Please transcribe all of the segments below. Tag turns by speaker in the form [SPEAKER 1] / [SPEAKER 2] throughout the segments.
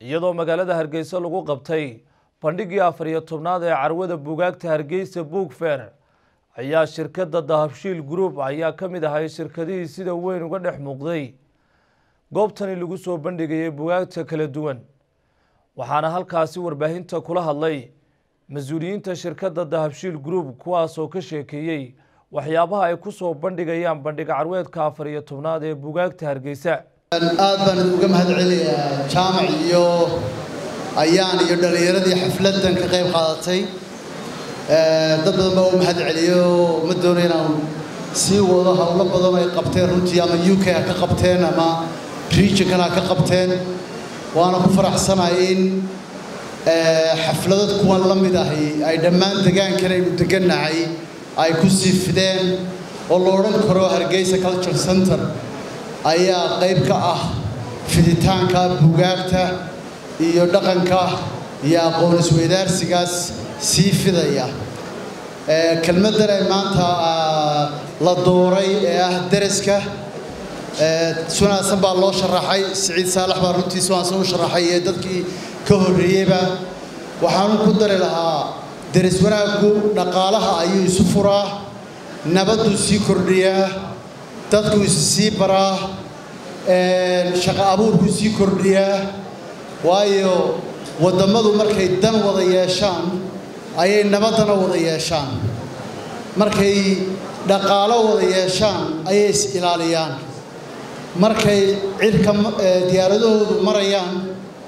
[SPEAKER 1] iyadoo magaalada hargeysa lagu qabtay bandhigii afar iyo tobnaad ee carwada buugaagta hargeysa fair ayaa shirkadda dahabshiil group ayaa ka mid ahay shirkadihii sida weyn uga dhex muuqday goobtani lagu soo bandhigayay bugaagta kala duwan. Waxaana halkaasi warbaahinta kula hadlay mas'uuliyiinta shirkadda dahabshiil group kuwaasoo ka sheekeeyey waxyaabaha ay ku soo bandhigayaan bandhig carweedka afar iyo tobnaad ee bugaagta hargeysa
[SPEAKER 2] aad baan uga mahad jaamac iyo ayaan iyo dhallinyaradii xafladdan ka qayb qaadatay. Dad badan baa u mahad ma doono inaan sii wado howlo badan ay qabteen runtii ama u k ha ka qabteen ama regionkan ka qabteen. Waana ku faraxsanahay in xafladad kuwan la mid ahi. Ay dhammaan degaankan aynu degannahay ay ku sii fideen oo la karo hargeysa culture center ayaa qayb ka ah fiditaanka buugaagta iyo dhaqanka iyo aqoon isweydaarsigaas sii fidaya. Kelmaddan ay maanta la dooray ee ah daraska sunaasan baa loo sharaxay siciid saalax baa runtii sunaasan u sharaxay ee dadkii ka horreeyeyba. Waxaanu ku dari lahaa deris wanaaggu dhaqaalaha ayuu isu furaa nabadduu sii kordhiyaa dadku is sii baraa shaqo abuurkuu sii kordhiyaa waayo wadammadu markay dan wada yeeshaan ayay nabaddana wada yeeshaan. Markay dhaqaalo wada yeeshaan ayay is ilaaliyaan. Markay cirka diyaaradahoodu marayaan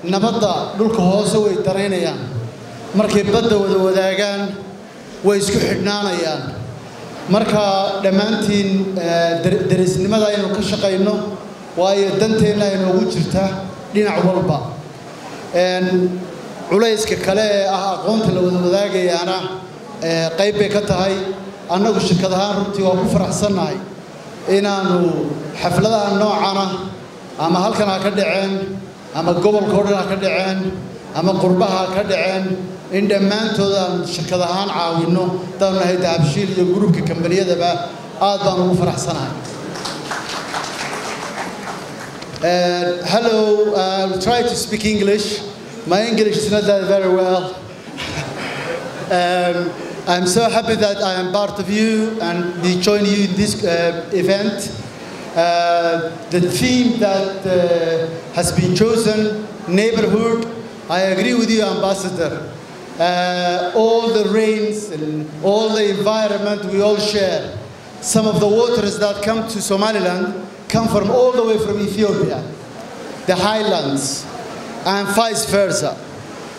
[SPEAKER 2] nabadda dhulka hoose way daraynayaan. Markay badda wada wadaagaan way isku xidhnaanayaan marka dhammaantiin derisnimada aynu ka shaqayno waayo danteenna aynoogu jirta dhinac walba. Culayska kale ee ah aqoonta la wada wadaagayaana qayb bay ka tahay. Annagu shirkad ahaan runtii waa ku faraxsannahay inaannu xafladaha noocana ama halkan ha ka dhaceen ama gobolka o dhan ha ka dhaceen ama qurbaha ha ka dhaceen in dhammaantood aan shirkad ahaan caawinno haddaanu nahay dahabshiil iyo gruubka kambaniyadaba aad baan ugu faraxsanahay. Hello i'll try to speak english. My english is not that very well. Um, i'm so happy that i am part of you and be joining you in this uh, event. Uh, the theme that uh, has been chosen neighborhood i agree with you ambassador uh, all the rains and all the environment we all share. Some of the waters that come to Somaliland come from all the way from Ethiopia, the highlands, and vice versa.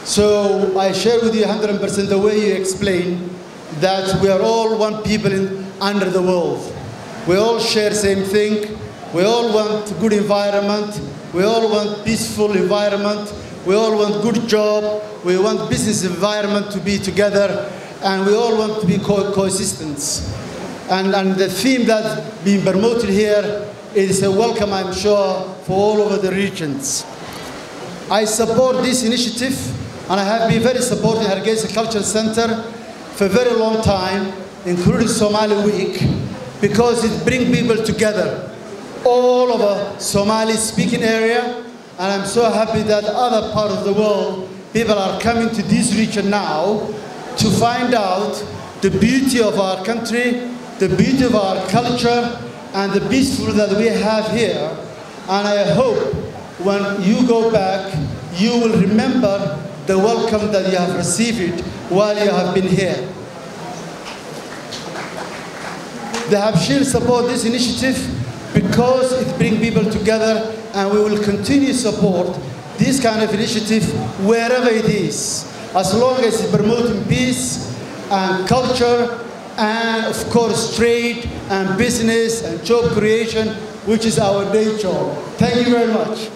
[SPEAKER 2] So I share with you 100% the way you explain that we are all one people in, under the world. We all share same thing. We all want good environment. We all want peaceful environment. We all want good job. We want business environment to be together, and we all want to be co coexistent. And, and the theme that's being promoted here is a welcome, I'm sure, for all over the regions. I support this initiative, and I have been very supporting Hargeisa Cultural Center for a very long time, including Somali Week, because it brings people together all over Somali-speaking area, and I'm so happy that other part of the world, people are coming to this region now to find out the beauty of our country, the beauty of our culture, and the peaceful that we have here. And I hope when you go back, you will remember the welcome that you have received while you have been here. The Habshil support this initiative because it brings people together and we will continue to support this kind of initiative wherever it is, as long as it's promoting peace and culture and of course trade and business and job creation, which is our day job. Thank you very much.